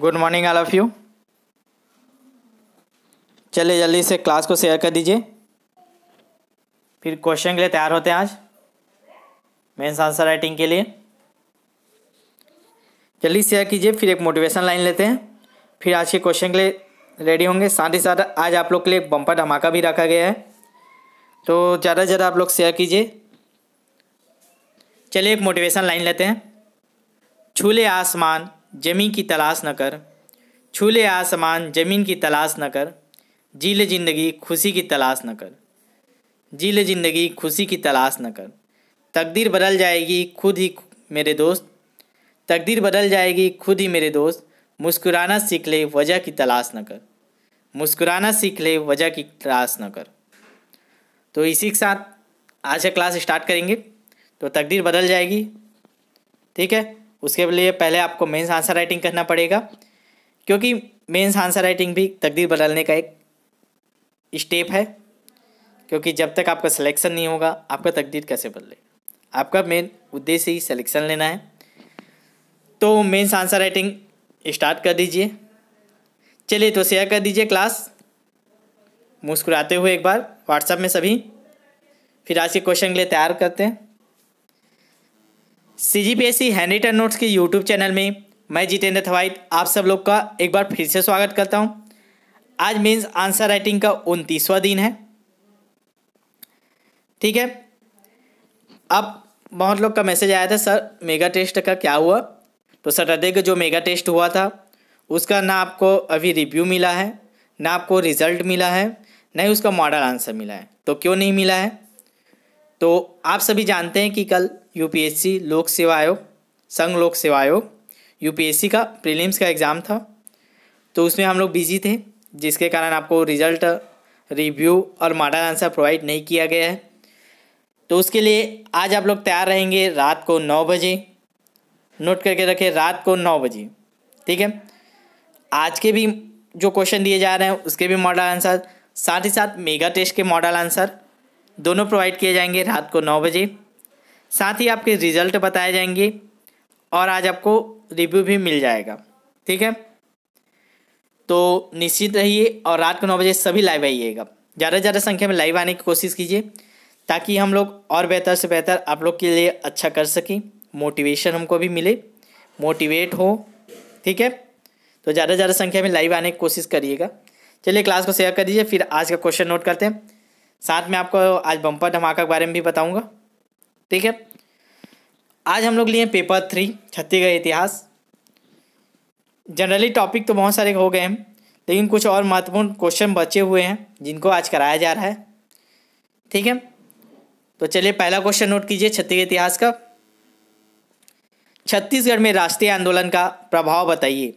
Good morning all of you चलिए, जल्दी से क्लास को शेयर कर दीजिए। फिर क्वेश्चन के लिए तैयार होते हैं आज। मेन्स आंसर राइटिंग के लिए। जल्दी शेयर कीजिए, फिर एक मोटिवेशन लाइन लेते हैं। फिर आज के क्वेश्चन के लिए रेडी होंगे। साथ ही साथ आज आप लोग के लिए बम्पर धमाका भी रखा गया है। तो ज़्यादा से ज़्यादा आप लोग शेयर कीजिए। चलिए एक मोटिवेशन लाइन लेते हैं। छूले आसमान ज़मीन की तलाश न कर, छूले आसमान ज़मीन की तलाश न कर जी ले ज़िंदगी खुशी की तलाश न कर जी ले ज़िंदगी खुशी की तलाश न कर। तकदीर बदल जाएगी खुद ही मेरे दोस्त, तकदीर बदल जाएगी खुद ही मेरे दोस्त, मुस्कुराना सीख ले वजह की तलाश न कर, मुस्कुराना सीख ले वजह की तलाश न कर। तो इसी के साथ आज का क्लास स्टार्ट करेंगे तो तकदीर बदल जाएगी, ठीक है? उसके लिए पहले आपको मेंस आंसर राइटिंग करना पड़ेगा, क्योंकि मेंस आंसर राइटिंग भी तकदीर बदलने का एक स्टेप है, क्योंकि जब तक आपका सिलेक्शन नहीं होगा, आपका तकदीर कैसे बदले? आपका मेन उद्देश्य ही सिलेक्शन लेना है। तो मेंस आंसर राइटिंग स्टार्ट कर दीजिए। चलिए तो शेयर कर दीजिए क्लास मुस्कुराते हुए एक बार व्हाट्सएप में सभी। फिर आज के क्वेश्चन के लिए तैयार करते हैं। C G P S C notes के यूट्यूब चैनल में मैं जितेंद्र थवाइट आप सब लोग का एक बार फिर से स्वागत करता हूँ। आज मीन्स आंसर राइटिंग का उनतीसवां दिन है। ठीक है? अब बहुत लोग का मैसेज आया था, सर मेगा टेस्ट का क्या हुआ? तो सैटरडे का जो मेगा टेस्ट हुआ था, उसका ना आपको अभी रिव्यू मिला है, ना आपको रिज़ल्ट मिला है, ना ही उसका मॉडल आंसर मिला है। तो क्यों नहीं मिला है? तो आप सभी जानते हैं कि कल यूपीएससी लोक सेवा आयोग, संघ लोक सेवा आयोग, यूपीएससी का प्रीलिम्स का एग्ज़ाम था। तो उसमें हम लोग बिज़ी थे, जिसके कारण आपको रिज़ल्ट, रिव्यू और मॉडल आंसर प्रोवाइड नहीं किया गया है। तो उसके लिए आज आप लोग तैयार रहेंगे रात को नौ बजे। नोट करके रखें रात को नौ बजे। ठीक है? आज के भी जो क्वेश्चन दिए जा रहे हैं, उसके भी मॉडल आंसर, साथ ही साथ मेगा टेस्ट के मॉडल आंसर, दोनों प्रोवाइड किए जाएँगे रात को नौ बजे। साथ ही आपके रिज़ल्ट बताए जाएँगे और आज आपको रिव्यू भी मिल जाएगा, ठीक है? तो निश्चित रहिए और रात को नौ बजे सभी लाइव आइएगा। ज़्यादा से ज़्यादा संख्या में लाइव आने की कोशिश कीजिए, ताकि हम लोग और बेहतर से बेहतर आप लोग के लिए अच्छा कर सकें मोटिवेशन हमको भी मिले मोटिवेट हो, ठीक है? तो ज़्यादा से ज़्यादा संख्या में लाइव आने की कोशिश करिएगा। चलिए क्लास को शेयर कर दीजिए, फिर आज का क्वेश्चन नोट करते हैं। साथ में आपको आज बम्पर धमाका के बारे में भी बताऊँगा। ठीक है? आज हम लोग लिए पेपर थ्री छत्तीसगढ़ इतिहास। जनरली टॉपिक तो बहुत सारे हो गए हैं, लेकिन कुछ और महत्वपूर्ण क्वेश्चन बचे हुए हैं, जिनको आज कराया जा रहा है। ठीक है? तो चलिए पहला क्वेश्चन नोट कीजिए छत्तीसगढ़ इतिहास का। छत्तीसगढ़ में राष्ट्रीय आंदोलन का प्रभाव बताइए।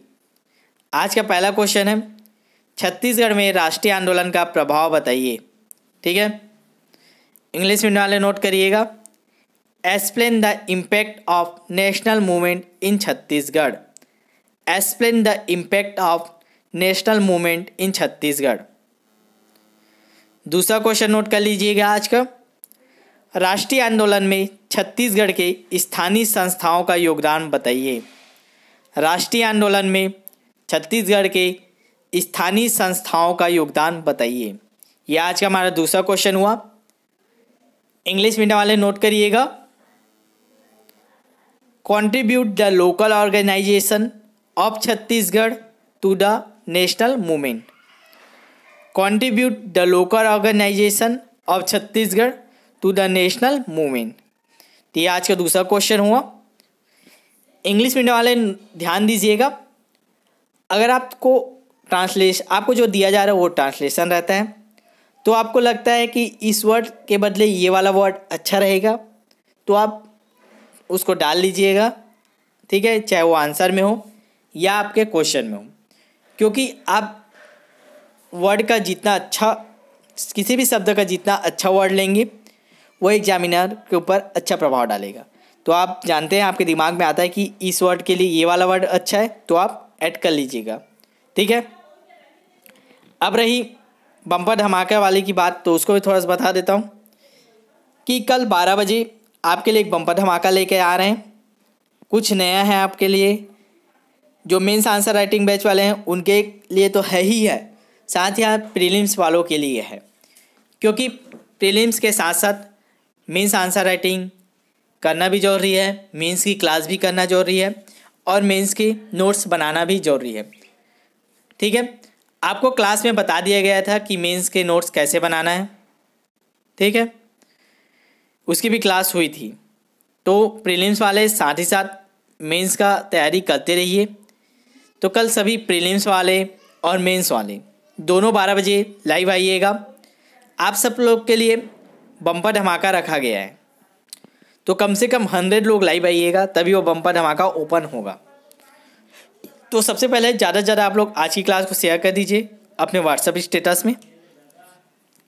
आज का पहला क्वेश्चन है, छत्तीसगढ़ में राष्ट्रीय आंदोलन का प्रभाव बताइए। ठीक है? इंग्लिश मीडियम वाले नोट करिएगा। Explain the impact of national movement in Chhattisgarh explain the impact of national movement in Chhattisgarh दूसरा क्वेश्चन नोट कर लीजिएगा आज का। राष्ट्रीय आंदोलन में छत्तीसगढ़ के स्थानीय संस्थाओं का योगदान बताइए। राष्ट्रीय आंदोलन में छत्तीसगढ़ के स्थानीय संस्थाओं का योगदान बताइए। यह आज का हमारा दूसरा क्वेश्चन हुआ। इंग्लिश मीडियम वाले नोट करिएगा। Contribute the local organisation of Chhattisgarh to the national movement contribute the local organisation of Chhattisgarh to the national movement तो ये आज का दूसरा क्वेश्चन हुआ। इंग्लिश मीडियम वाले, ध्यान दीजिएगा। अगर आपको ट्रांसलेशन आपको जो दिया जा रहा है वो ट्रांसलेशन रहता है। तो आपको लगता है कि इस वर्ड के बदले ये वाला वर्ड अच्छा रहेगा। तो आप उसको डाल लीजिएगा, ठीक है, चाहे वो आंसर में हो या आपके क्वेश्चन में हो। क्योंकि आप वर्ड का जितना अच्छा किसी भी शब्द का जितना अच्छा वर्ड लेंगे, वो एग्जामिनर के ऊपर अच्छा प्रभाव डालेगा। तो आप जानते हैं, आपके दिमाग में आता है कि इस वर्ड के लिए ये वाला वर्ड अच्छा है तो आप ऐड कर लीजिएगा, ठीक है? अब रही बम्पर धमाका वाले की बात तो उसको भी थोड़ा सा बता देता हूँ कि कल बारह बजे आपके लिए एक बम्पर धमाका लेके आ रहे हैं। कुछ नया है आपके लिए। जो मेंस आंसर राइटिंग बैच वाले हैं, उनके लिए तो है ही है। साथ ही साथ प्रीलिम्स वालों के लिए है। क्योंकि प्रीलिम्स के साथ साथ मेंस आंसर राइटिंग करना भी ज़रूरी है मेंस की क्लास भी करना ज़रूरी है, और मेंस की नोट्स बनाना भी ज़रूरी है। ठीक है? आपको क्लास में बता दिया गया था कि मेंस के नोट्स कैसे बनाना है। ठीक है? उसकी भी क्लास हुई थी। तो प्रीलिम्स वाले साथ ही साथ मेंस का तैयारी करते रहिए। तो कल सभी प्रीलिम्स वाले और मेंस वाले, दोनों बारह बजे लाइव आइएगा। आप सब लोग के लिए बम्पर धमाका रखा गया है। तो कम से कम हंड्रेड लोग लाइव आइएगा, तभी वो बम्पर धमाका ओपन होगा। तो सबसे पहले ज़्यादा से ज़्यादा आप लोग आज की क्लास को शेयर कर दीजिए अपने व्हाट्सअप स्टेटस में।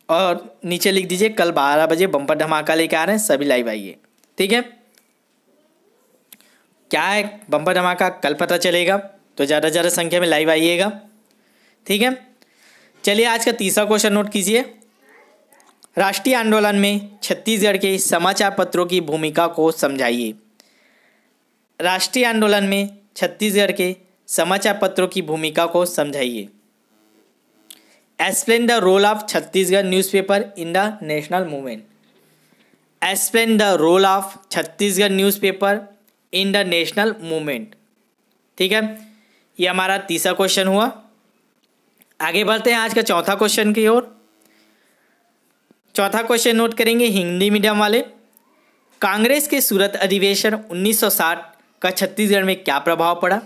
और नीचे लिख दीजिए, कल बारह बजे बम्पर धमाका लेके आ रहे हैं, सभी लाइव आइए। ठीक है? क्या है बम्पर धमाका? कल पता चलेगा तो ज़्यादा ज़्यादा संख्या में लाइव आइएगा। ठीक है? चलिए, आज का तीसरा क्वेश्चन नोट कीजिए। राष्ट्रीय आंदोलन में छत्तीसगढ़ के समाचार पत्रों की भूमिका को समझाइए। राष्ट्रीय आंदोलन में छत्तीसगढ़ के समाचार पत्रों की भूमिका को समझाइए। Explain the role of Chhattisgarh newspaper in the national movement explain the role of Chhattisgarh newspaper in the national movement ठीक है? ये हमारा तीसरा क्वेश्चन हुआ। आगे बढ़ते हैं आज का चौथा क्वेश्चन की ओर। चौथा क्वेश्चन नोट करेंगे हिंदी मीडियम वाले। कांग्रेस के सूरत अधिवेशन 1960 का छत्तीसगढ़ में क्या प्रभाव पड़ा?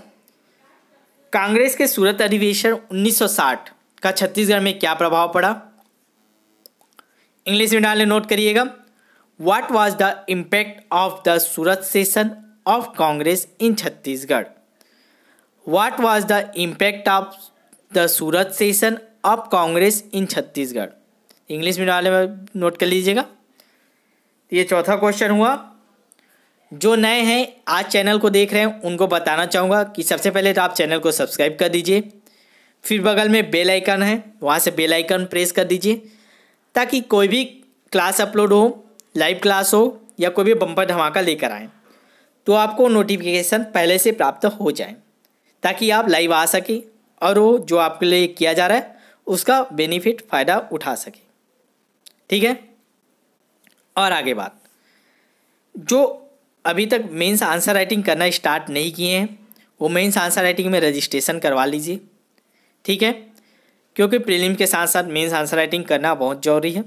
कांग्रेस के सूरत अधिवेशन 1960 का छत्तीसगढ़ में क्या प्रभाव पड़ा? इंग्लिश में डालने नोट करिएगा। What was the impact of the Surat session of Congress in Chhattisgarh what was the impact of the Surat session of Congress in Chhattisgarh English में डालने में नोट कर लीजिएगा। ये चौथा क्वेश्चन हुआ। जो नए हैं, आज चैनल को देख रहे हैं, उनको बताना चाहूँगा कि सबसे पहले तो आप चैनल को सब्सक्राइब कर दीजिए। फिर बगल में बेल आइकन है, वहाँ से बेल आइकन प्रेस कर दीजिए, ताकि कोई भी क्लास अपलोड हो, लाइव क्लास हो, या कोई भी बम्पर धमाका लेकर आए तो आपको नोटिफिकेशन पहले से प्राप्त हो जाए, ताकि आप लाइव आ सके, और वो जो आपके लिए किया जा रहा है, उसका बेनिफिट फ़ायदा उठा सके। ठीक है? और आगे बात। जो अभी तक मेंस आंसर राइटिंग करना स्टार्ट नहीं किए हैं, वो मेंस आंसर राइटिंग में रजिस्ट्रेशन करवा लीजिए। ठीक है? क्योंकि प्रीलिम के साथ साथ मेंस आंसर राइटिंग करना बहुत ज़रूरी है।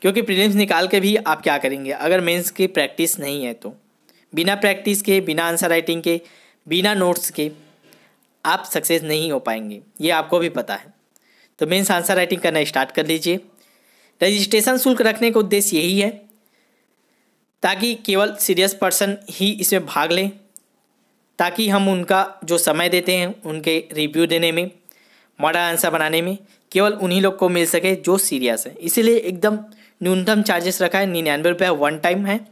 क्योंकि प्रीलिम्स निकाल के भी आप क्या करेंगे? अगर मेंस की प्रैक्टिस नहीं है तो। बिना प्रैक्टिस के, बिना आंसर राइटिंग के, बिना नोट्स के आप सक्सेस नहीं हो पाएँगे। ये आपको भी पता है। तो मेंस आंसर राइटिंग करना स्टार्ट कर लीजिए। रजिस्ट्रेशन शुल्क रखने का उद्देश्य यही है ताकि केवल सीरियस पर्सन ही इसमें भाग लें। ताकि हम उनका जो समय देते हैं, उनके रिव्यू देने में मॉडल आंसर बनाने में केवल उन्हीं लोग को मिल सके जो सीरियस है। इसीलिए एकदम न्यूनतम चार्जेस रखा है, निन्यानवे रुपये वन टाइम है।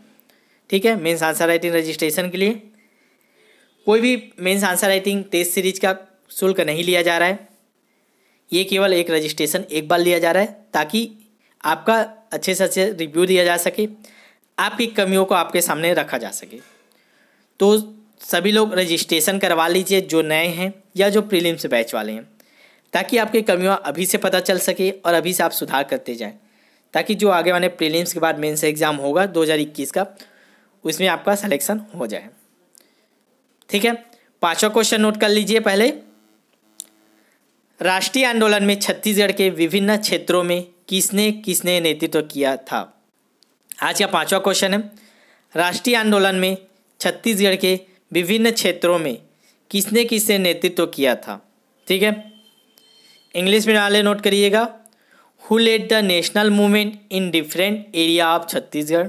ठीक है मेन्स आंसर राइटिंग रजिस्ट्रेशन के लिए। कोई भी mains answer writing test series का शुल्क नहीं लिया जा रहा है। ये केवल एक रजिस्ट्रेशन एक बार लिया जा रहा है, ताकि आपका अच्छे से अच्छे रिव्यू दिया जा सके, आपकी कमियों को आपके सामने रखा जा सके। तो सभी लोग रजिस्ट्रेशन करवा लीजिए, जो नए हैं या जो प्रीलिम्स बैच वाले हैं। ताकि आपकी कमियाँ अभी से पता चल सके और अभी से आप सुधार करते जाएँ। ताकि जो आगे वाले प्रीलिम्स के बाद मेंस एग्ज़ाम होगा 2021 का, उसमें आपका सिलेक्शन हो जाए। ठीक है? पांचवा क्वेश्चन नोट कर लीजिए पहले। राष्ट्रीय आंदोलन में छत्तीसगढ़ के विभिन्न क्षेत्रों में किसने किसने नेतृत्व किया था? आज का पांचवा क्वेश्चन है। राष्ट्रीय आंदोलन में छत्तीसगढ़ के विभिन्न क्षेत्रों में किसने किसने नेतृत्व किया था? ठीक है? इंग्लिश में डाले नोट करिएगा। Who led the national movement in different area of Chhattisgarh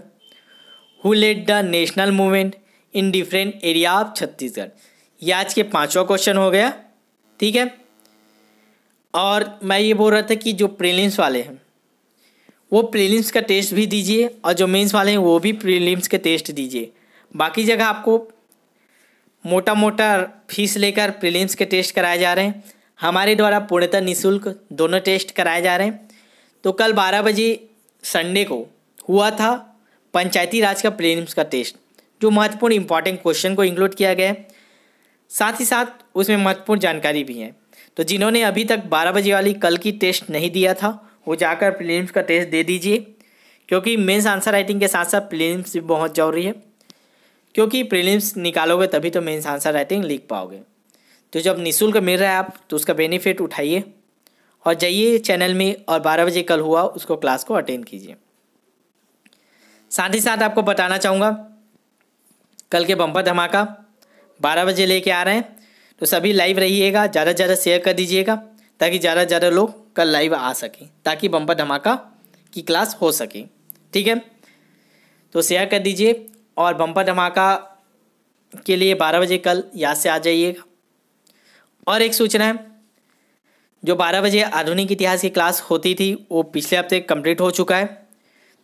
who led the national movement in different area of Chhattisgarh ये आज के पांचवा क्वेश्चन हो गया, ठीक है? और मैं ये बोल रहा था कि जो प्रीलिम्स वाले हैं, वो प्रीलिम्स का टेस्ट भी दीजिए और जो मेंस वाले हैं, वो भी प्रीलिम्स के टेस्ट दीजिए। बाकी जगह आपको मोटा मोटा फ़ीस लेकर प्रीलिम्स के टेस्ट कराए जा रहे हैं। हमारे द्वारा पूर्णतः निःशुल्क दोनों टेस्ट कराए जा रहे हैं। तो कल बारह बजे संडे को हुआ था पंचायती राज का प्रीलिम्स का टेस्ट जो महत्वपूर्ण इंपॉर्टेंट क्वेश्चन को इंक्लूड किया गया है। साथ ही साथ उसमें महत्वपूर्ण जानकारी भी है। तो जिन्होंने अभी तक बारह बजे वाली कल की टेस्ट नहीं दिया था, वो जाकर प्रीलिम्स का टेस्ट दे दीजिए, क्योंकि मेंस आंसर राइटिंग के साथ साथ प्रीलिम्स भी बहुत ज़रूरी है। क्योंकि प्रीलिम्स निकालोगे तभी तो मेंस आंसर राइटिंग लिख पाओगे। तो जब निःशुल्क मिल रहा है आप तो उसका बेनिफिट उठाइए और जाइए चैनल में और बारह बजे कल हुआ, उसको क्लास को अटेंड कीजिए। साथ ही साथ आपको बताना चाहूँगा, कल के बम्पर धमाका, बारह बजे लेके आ रहे हैं तो सभी लाइव रहिएगा, ज़्यादा से ज़्यादा शेयर कर दीजिएगा, ताकि ज़्यादा से ज़्यादा लोग कल लाइव आ सकें, ताकि बम्पर धमाका की क्लास हो सके। ठीक है? तो शेयर कर दीजिए और बम्पर धमाका के लिए बारह बजे कल याद से आ जाइएगा। और एक सूचना है, जो बारह बजे आधुनिक इतिहास की क्लास होती थी, वो पिछले हफ़्ते कंप्लीट हो चुका है।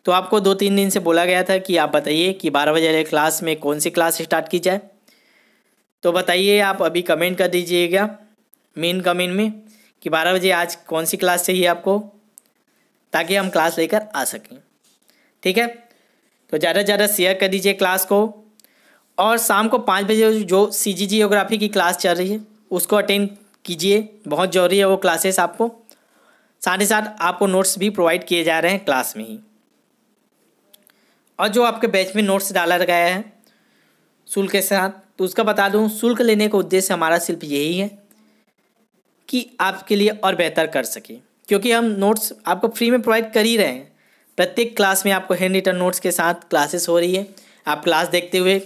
तो आपको दो तीन दिन से बोला गया था कि आप बताइए कि बारह बजे वाले क्लास में कौन सी क्लास स्टार्ट की जाए। तो बताइए, आप अभी कमेंट कर दीजिएगा मेन कमेंट में, कि बारह बजे आज कौन सी क्लास चाहिए आपको, ताकि हम क्लास लेकर आ सकें। ठीक है? तो ज़्यादा से ज़्यादा शेयर कर दीजिए क्लास को। और शाम को पाँच बजे जो सी जी जियोग्राफी की क्लास चल रही है उसको अटेंड कीजिए। बहुत ज़रूरी है वो क्लासेस आपको। साथ ही साथ आपको नोट्स भी प्रोवाइड किए जा रहे हैं क्लास में ही। और जो आपके बैच में नोट्स डाला गया है, शुल्क के साथ तो उसका बता दूँ, शुल्क लेने का उद्देश्य हमारा सिर्फ़ यही है कि आपके लिए और बेहतर कर सके। क्योंकि हम नोट्स आपको फ्री में प्रोवाइड कर ही रहे हैं। प्रत्येक क्लास में आपको हैंड रिटर्न नोट्स के साथ क्लासेस हो रही है। आप क्लास देखते हुए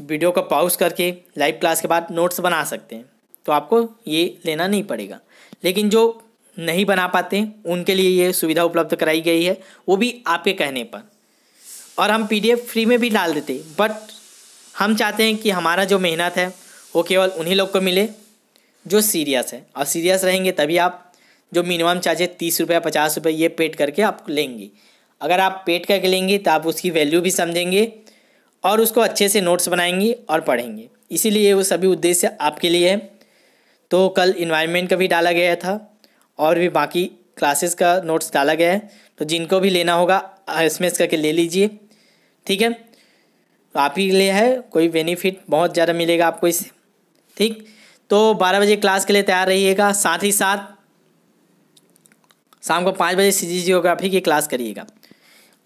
वीडियो को पॉज करके लाइव क्लास के बाद नोट्स बना सकते हैं। तो आपको ये लेना नहीं पड़ेगा। लेकिन जो नहीं बना पाते, उनके लिए ये सुविधा उपलब्ध कराई गई है, वो भी आपके कहने पर। और हम पीडीएफ फ्री में भी डाल देते बट हम चाहते हैं कि हमारा जो मेहनत है, वो केवल उन्हीं लोग को मिले जो सीरियस है। और सीरियस रहेंगे तभी आप जो मिनिमम चार्जेस तीस रुपये, पचास रुपये, ये पेड करके आप लेंगे। अगर आप पेड करके लेंगे तो आप उसकी वैल्यू भी समझेंगे और उसको अच्छे से नोट्स बनाएँगे और पढ़ेंगे। इसीलिए वो सभी उद्देश्य आपके लिए है। तो कल इन्वायरमेंट का भी डाला गया था और भी बाकी क्लासेस का नोट्स डाला गया है। तो जिनको भी लेना होगा एस करके ले लीजिए। ठीक है? तो आप ही लिए है, कोई बेनिफिट बहुत ज़्यादा मिलेगा आपको इससे। ठीक? तो बारह बजे क्लास के लिए तैयार रहिएगा, साथ ही साथ शाम को पाँच बजे सी जियोग्राफी की क्लास करिएगा।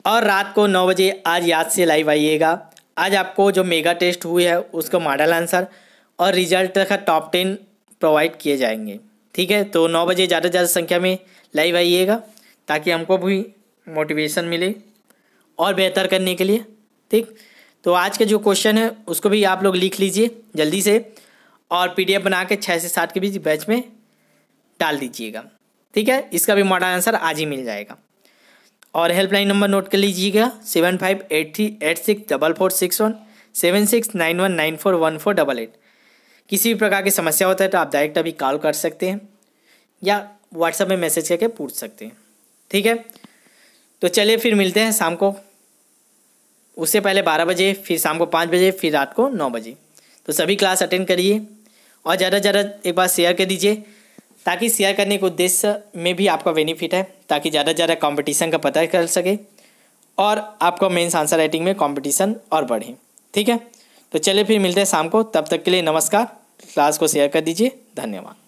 और रात को नौ बजे आज याद से लाइव आइएगा। आज आपको जो मेगा टेस्ट हुई है, उसका मॉडल आंसर और रिज़ल्ट का टॉप टेन प्रोवाइड किए जाएँगे। ठीक है? तो नौ बजे ज़्यादा से ज़्यादा संख्या में लाइव आइएगा, ताकि हमको भी मोटिवेशन मिले और बेहतर करने के लिए। ठीक? तो आज के जो क्वेश्चन है, उसको भी आप लोग लिख लीजिए जल्दी से और पीडीएफ बना के छः से सात के बीच बैच में डाल दीजिएगा। ठीक है? इसका भी मॉडल आंसर आज ही मिल जाएगा। और हेल्पलाइन नंबर नोट कर लीजिएगा seven five eight three eight six double four six one seven six nine one nine four one four double eight किसी भी प्रकार की समस्या होता है तो आप डायरेक्ट अभी कॉल कर सकते हैं, या व्हाट्सएप में मैसेज करके पूछ सकते हैं। ठीक है? तो चलिए फिर मिलते हैं शाम को। उससे पहले बारह बजे, फिर शाम को पाँच बजे, फिर रात को नौ बजे। तो सभी क्लास अटेंड करिए और ज़्यादा ज़्यादा एक बार शेयर कर दीजिए। ताकि शेयर करने के उद्देश्य में भी आपका बेनिफिट है, ताकि ज़्यादा से ज़्यादा कॉम्पिटिशन का पता कर सके और आपका मेन्स आंसर राइटिंग में कॉम्पिटिशन और बढ़े। ठीक है? तो चलिए फिर मिलते हैं शाम को। तब तक के लिए नमस्कार। क्लास को शेयर कर दीजिए। धन्यवाद।